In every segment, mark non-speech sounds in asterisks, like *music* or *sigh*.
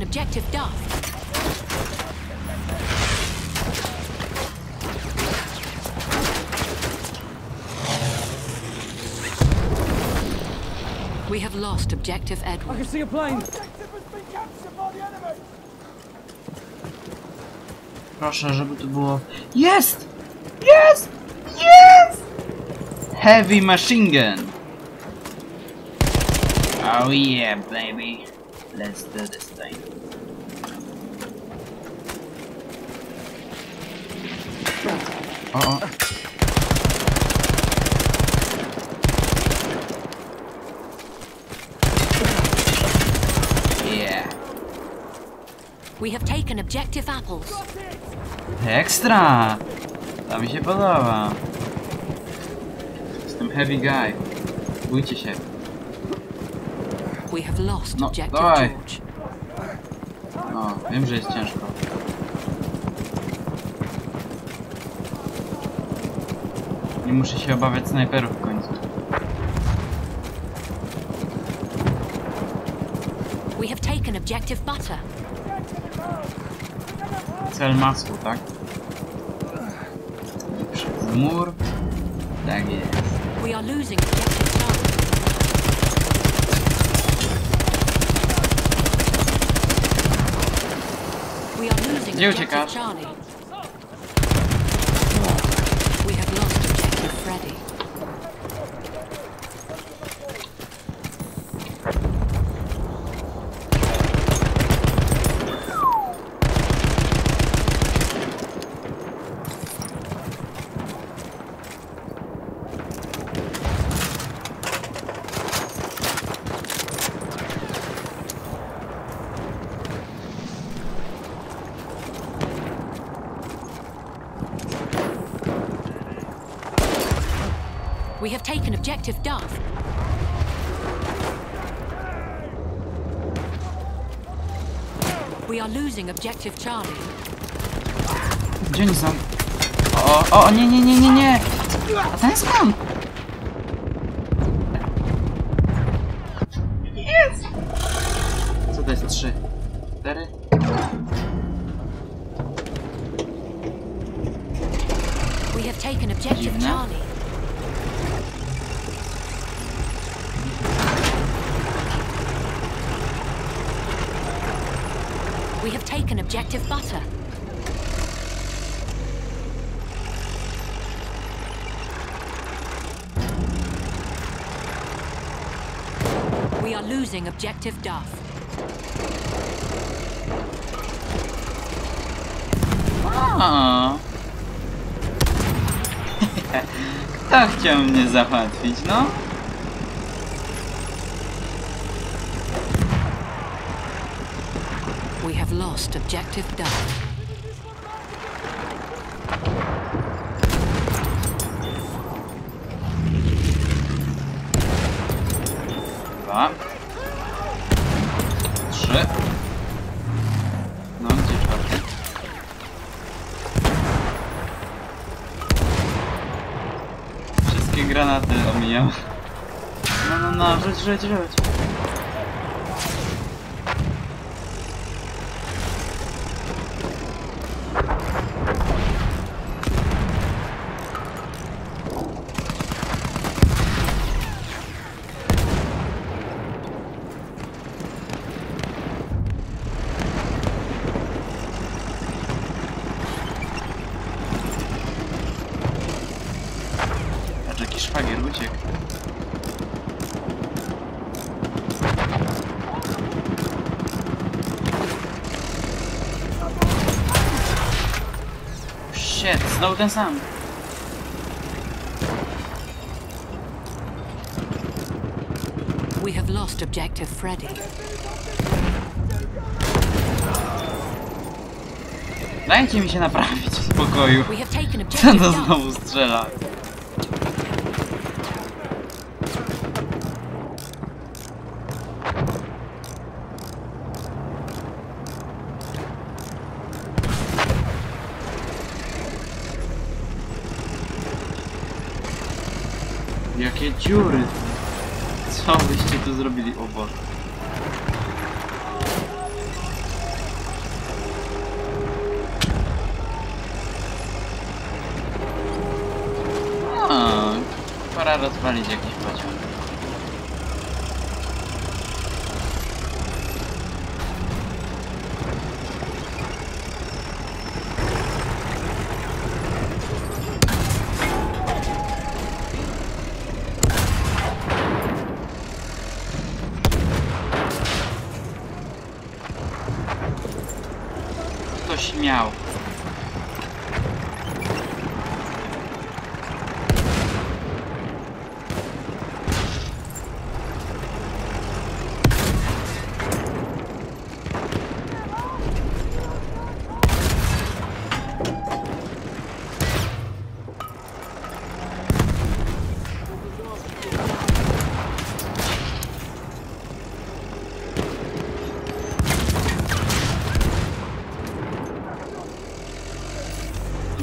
taken objective Duff. We have lost objective Edward. I can see a plane. Proszę, żeby tu było... Jest! Jest! Jest! Heavy machine gun. Oh yeah, baby. Let's do this thing. O, o. Yeah. We have taken objective apples. Ekstra! To mi się podoba. Jestem heavy guy. Bójcie się. We have lost No, objective dawaj. George. No, wiem, że jest ciężko. Nie muszę się obawiać snajperów w końcu. We have taken objective butter. Cel masło, tak? Przez mur. Tak jest. We are losing objective We are losing objective? Charlie. We have lost objective Freddy. We have taken objective Duff. We are losing objective Charlie. Gdzie oni są? O, o, nie, nie, nie, nie, nie! A ten skąd? Jest! Co to jest? Trzy? Cztery? We have taken objective Dziwne. Charlie. We have taken objective butter. We are losing objective Duff. *laughs* Kto chciał mnie załatwić, no? We have lost objective Duff. Dwa. Trzy. No, gdzie czwarty? Wszystkie granaty omijam. No, no, no, rzuć, rzuć, rzuć. Znowu ten sam. We have lost objective Freddy. Dajcie mi się naprawić w spokoju. Objective to znowu strzela? Jakie dziury! Co byście tu zrobili? O Boże. A, pora rozwalić jakiś pociąg.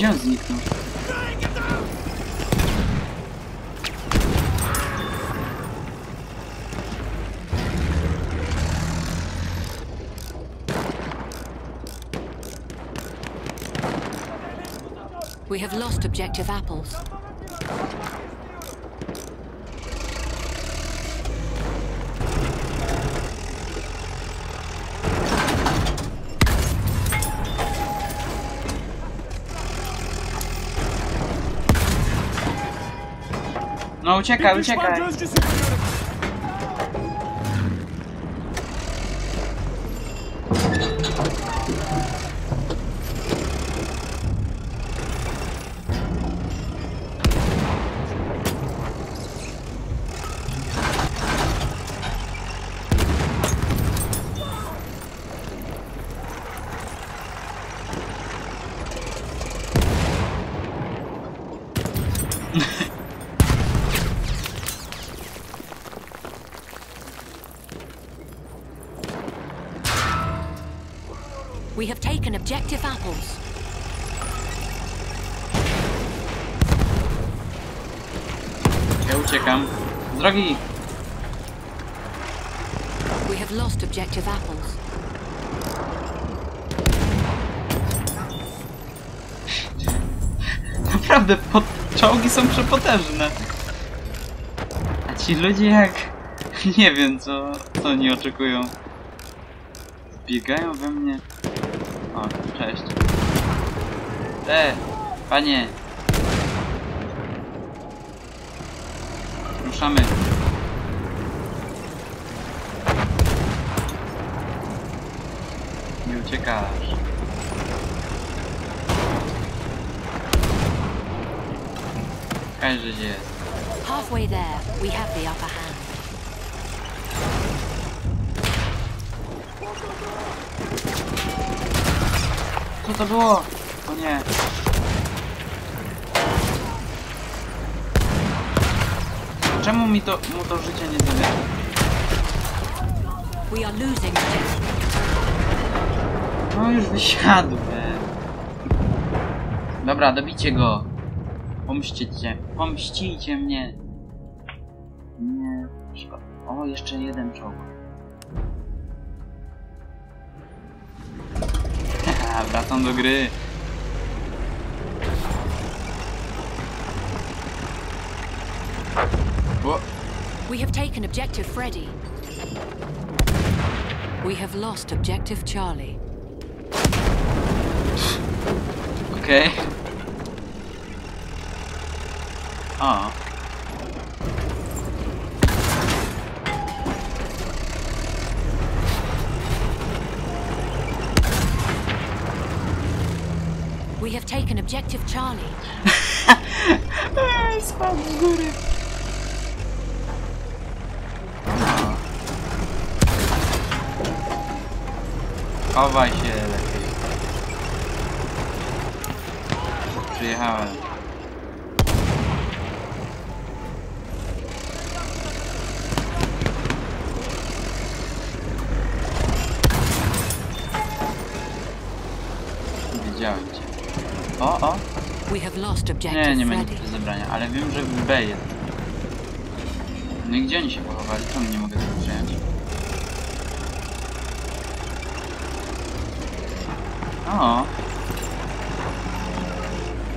Gdzie on zniknął? We have lost objective apples. No uciekaj, uciekaj! We have taken objective apples. Ja uciekam. Z drogi! We have lost objective apples. *laughs* Naprawdę, pod... czołgi są przepotężne. A ci ludzie jak... *laughs* Nie wiem, co, co oni oczekują. Biegają we mnie. O, cześć. E, panie. Ruszamy. Nie uciekasz. Każdy jest. Halfway there, we have the upper hand. Co to było? O nie. Czemu mi to, mu to życie nie zabiera? We are losing objective. No już wysiadłem. Dobra, dobicie go. Pomścicie. Pomścicie mnie. Nie. O, jeszcze jeden czołg. Haha, wracam do gry. O, We have taken objective Freddy. We have lost objective Charlie. Okej. O. We have taken objective Charlie. *laughs* O. Chowaj się lepiej. Przyjechałem. Nie, nie będzie Freddy. do zebrania, ale wiem, że w B jest. No i gdzie oni się pochowali? Czemu nie mogę tego przyjąć? O!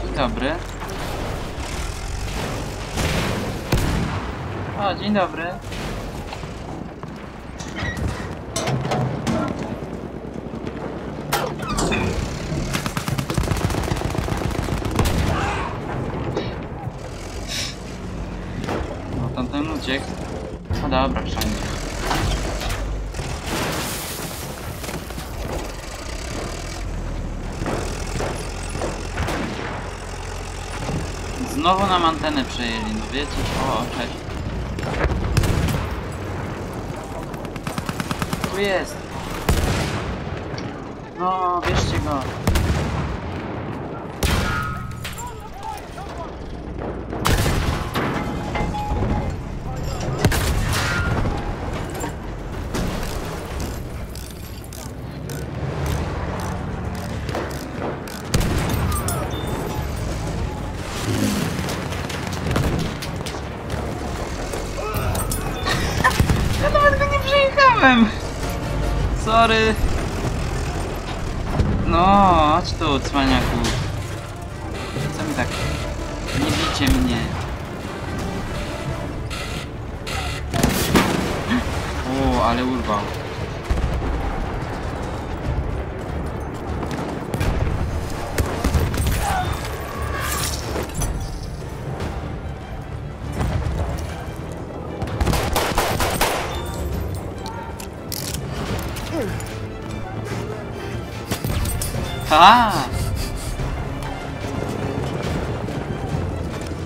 Dzień dobry. O, dzień dobry. No uciekł. No dobra, wszędzie. Znowu nam antenę przejęli, no wiecie? O, cześć. Tu jest. No, bierzcie go. Sorry. No, chodź tu, cwaniaku. Co mi tak... Nie bicie mnie. *laughs* O, ale urwał. Ha!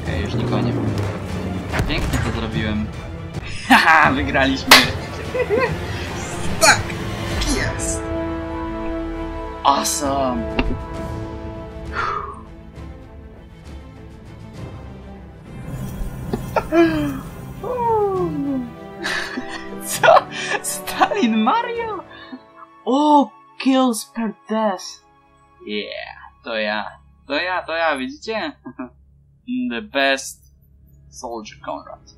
Okej, już nikogo nie było. Pięknie to zrobiłem. *laughs* Haha, wygraliśmy. tak, jest. Awesome. *laughs* Co? Stalin Mario? O, kills per death. Yeah, to ja. To ja, to ja, widzicie? *laughs* The best soldier Conrad.